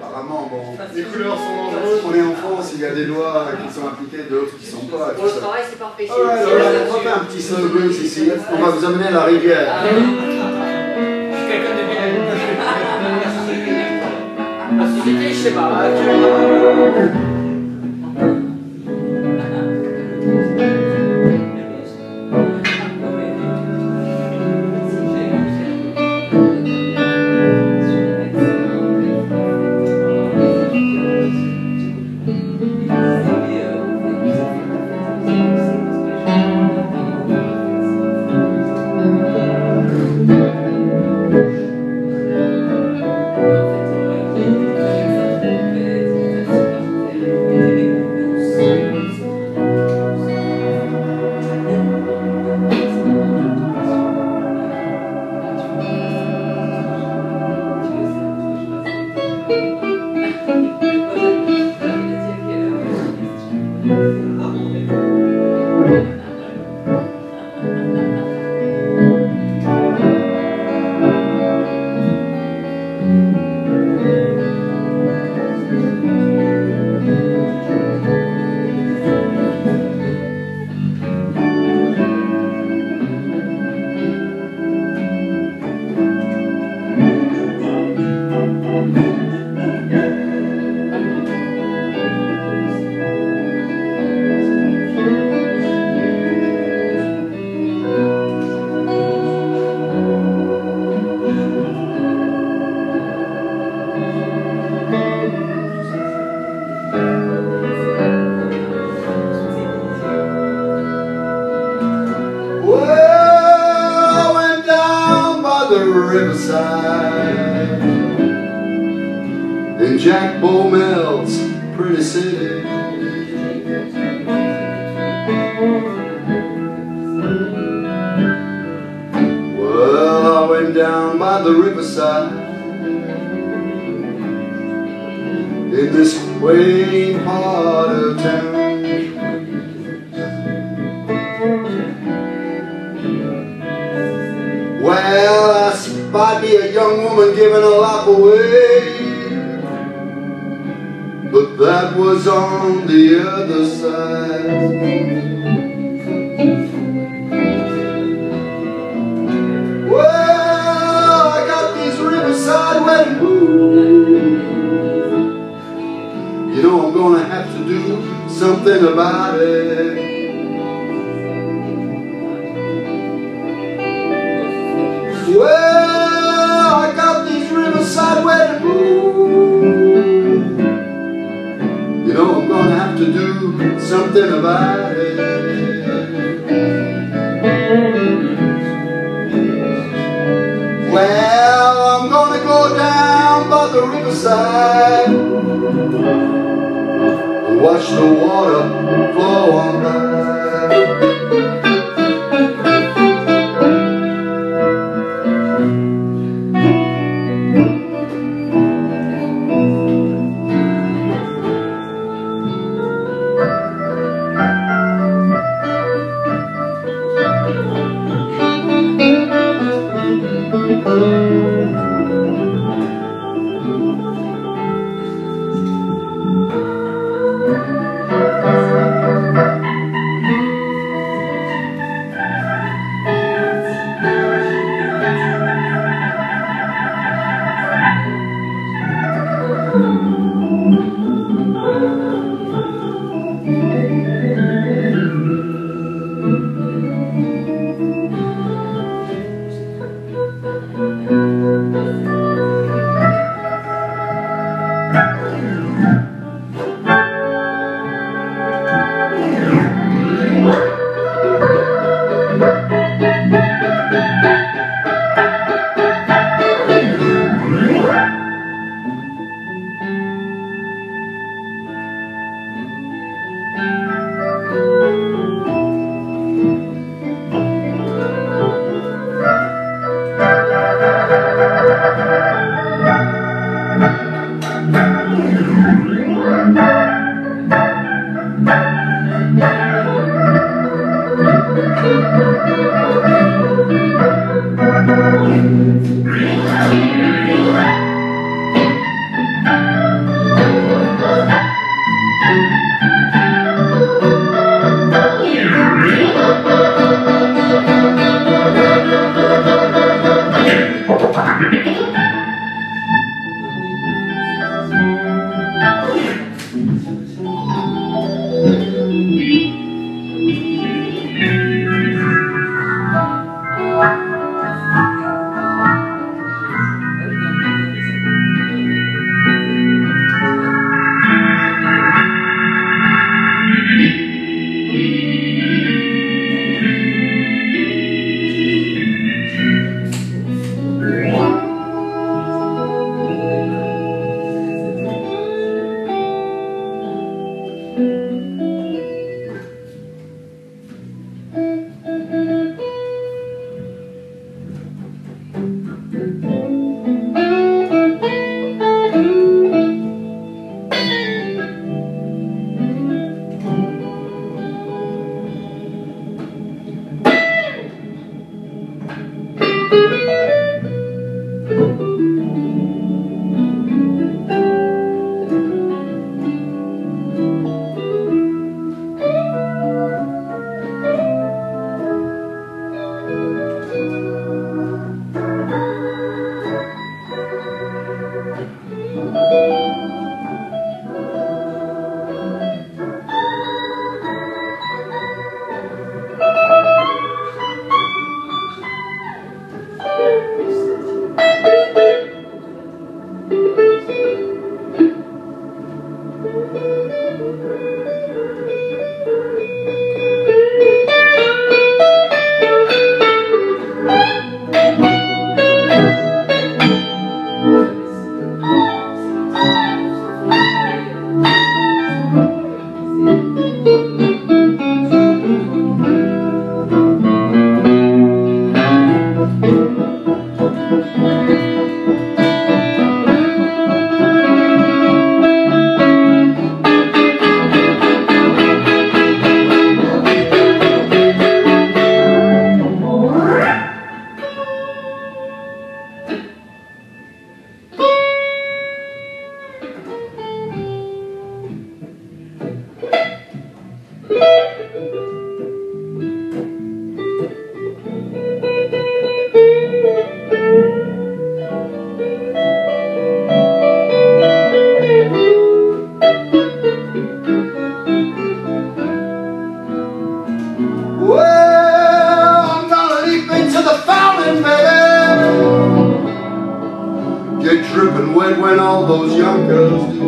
Apparemment, bon, les couleurs sont dangereuses, on est en France, il y a des lois qui sont appliquées, d'autres qui ne sont pas. Pour le travail, c'est parfait. Ah ouais, on va faire un petit ici, on va vous amener à la rivière. Ah, Quelqu'un de bien. La société, je sais pas. Riverside in Jack Bowmel's pretty city. Well, I went down by the riverside in this quaint part of town. Well, I spied me a young woman giving her life away. But that was on the other side. Well, I got these riverside wedding blues. You know I'm gonna have to do something about it. To do something about it. Well, I'm gonna go down by the riverside and watch the water flow on by. Young girls do.